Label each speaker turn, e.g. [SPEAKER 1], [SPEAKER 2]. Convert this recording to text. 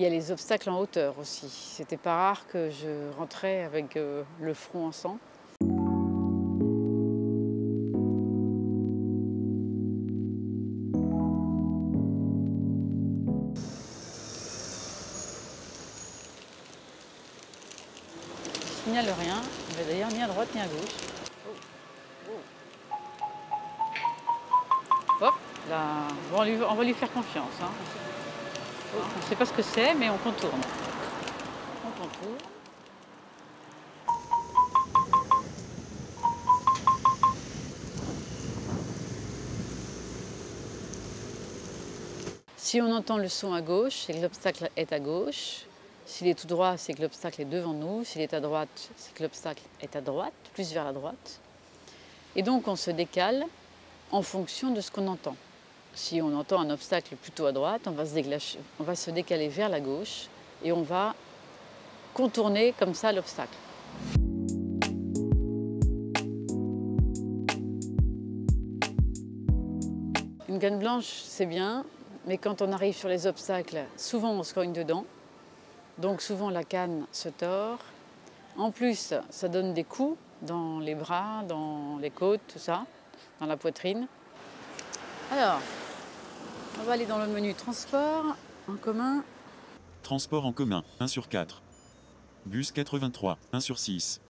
[SPEAKER 1] Il y a les obstacles en hauteur aussi. C'était pas rare que je rentrais avec euh, le front en sang. Signale rien, mais d'ailleurs ni à droite ni à gauche. Hop, là, bon, on, lui- on va lui faire confiance. hein. On ne sait pas ce que c'est, mais on contourne. On contourne. Si on entend le son à gauche, c'est que l'obstacle est à gauche. S'il est tout droit, c'est que l'obstacle est devant nous. S'il est à droite, c'est que l'obstacle est à droite, plus vers la droite. Et donc on se décale en fonction de ce qu'on entend. Si on entend un obstacle plutôt à droite, on va se, on va se décaler vers la gauche et on va contourner comme ça l'obstacle. Une canne blanche, c'est bien, mais quand on arrive sur les obstacles, souvent on se cogne dedans. Donc souvent la canne se tord. En plus, ça donne des coups dans les bras, dans les côtes, tout ça, dans la poitrine. Alors, on va aller dans le menu transport en commun.
[SPEAKER 2] Transport en commun, 1 sur 4. Bus 83, 1 sur 6.